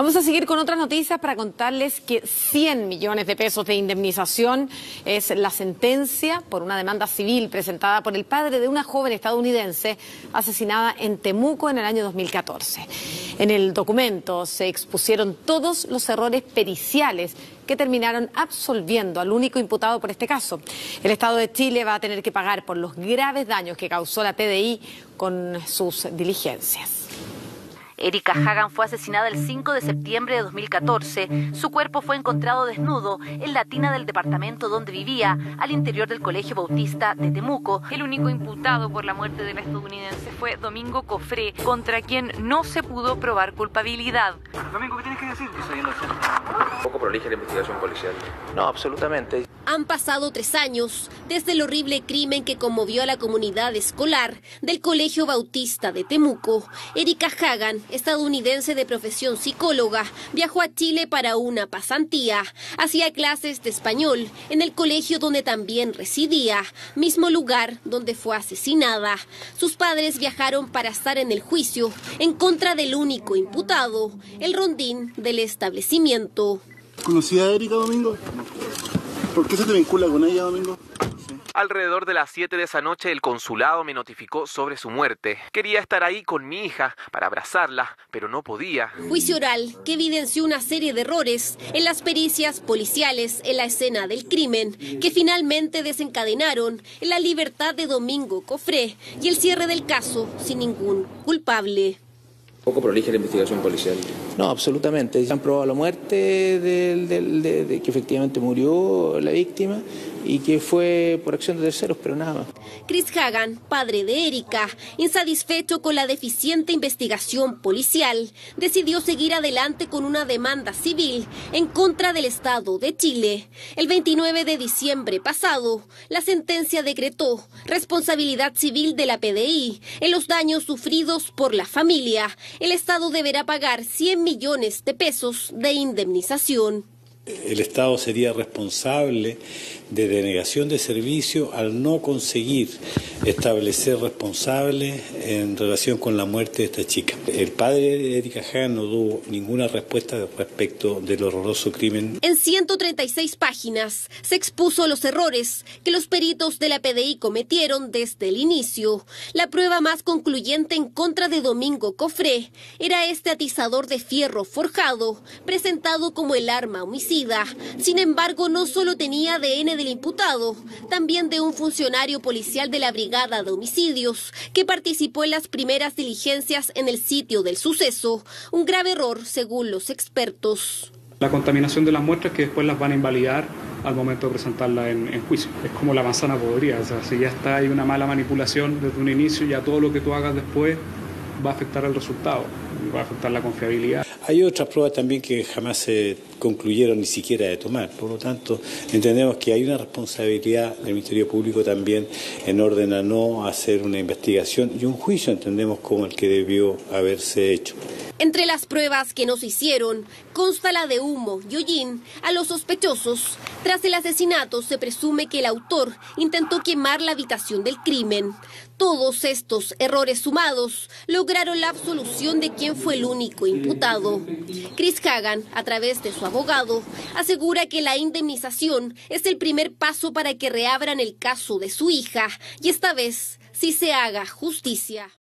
Vamos a seguir con otras noticias para contarles que 100 millones de pesos de indemnización es la sentencia por una demanda civil presentada por el padre de una joven estadounidense asesinada en Temuco en el año 2014. En el documento se expusieron todos los errores periciales que terminaron absolviendo al único imputado por este caso. El Estado de Chile va a tener que pagar por los graves daños que causó la PDI con sus diligencias. Erika Hagan fue asesinada el 5 de septiembre de 2014. Su cuerpo fue encontrado desnudo en la tina del departamento donde vivía, al interior del Colegio Bautista de Temuco. El único imputado por la muerte de la estadounidense fue Domingo Cofré, contra quien no se pudo probar culpabilidad. Domingo, ¿qué tienes que decir? Un poco prolija la investigación policial. No, absolutamente. Han pasado tres años desde el horrible crimen que conmovió a la comunidad escolar del Colegio Bautista de Temuco. Erika Hagan, estadounidense de profesión psicóloga, viajó a Chile para una pasantía. Hacía clases de español en el colegio donde también residía, mismo lugar donde fue asesinada. Sus padres viajaron para estar en el juicio en contra del único imputado, el rondín del establecimiento. ¿Conocía a Erika Domingo? ¿Por qué se te vincula con ella, Domingo? Alrededor de las 7 de esa noche el consulado me notificó sobre su muerte. Quería estar ahí con mi hija para abrazarla, pero no podía. Juicio oral que evidenció una serie de errores en las pericias policiales en la escena del crimen, que finalmente desencadenaron la libertad de Domingo Cofré y el cierre del caso sin ningún culpable. Poco prolija la investigación policial. No, absolutamente. Se han probado la muerte del, del- de, de que efectivamente murió la víctima y que fue por acción de terceros, pero nada más. Chris Hagan, padre de Erika, insatisfecho con la deficiente investigación policial, decidió seguir adelante con una demanda civil en contra del Estado de Chile. El 29 de diciembre pasado, la sentencia decretó responsabilidad civil de la PDI en los daños sufridos por la familia. El Estado deberá pagar 100 millones de pesos de indemnización. El Estado sería responsable de denegación de servicio al no conseguir establecer responsables en relación con la muerte de esta chica. El padre de Erika Hagan no tuvo ninguna respuesta respecto del horroroso crimen En 136 páginas se expuso los errores que los peritos de la PDI cometieron desde el inicio. La prueba más concluyente en contra de Domingo Cofré era este atizador de fierro forjado, presentado como el arma homicida. Sin embargo, no solo tenía ADN del imputado, también de un funcionario policial de la Brigada de Homicidios, que participó en las primeras diligencias en el sitio del suceso. Un grave error, según los expertos. La contaminación de las muestras que después las van a invalidar al momento de presentarlas en, juicio. Es como la manzana podrida, o sea, si ya está hay una mala manipulación desde un inicio, ya todo lo que tú hagas después va a afectar el resultado, va a afectar la confiabilidad. Hay otras pruebas también que jamás se concluyeron ni siquiera de tomar. Por lo tanto, entendemos que hay una responsabilidad del Ministerio Público también en orden a no hacer una investigación y un juicio, entendemos, como el que debió haberse hecho. Entre las pruebas que nos hicieron, consta la de humo y hollín a los sospechosos. Tras el asesinato, se presume que el autor intentó quemar la habitación del crimen. Todos estos errores sumados lograron la absolución de quien fue el único imputado. Chris Hagan, a través de su abogado, asegura que la indemnización es el primer paso para que reabran el caso de su hija y esta vez sí se haga justicia.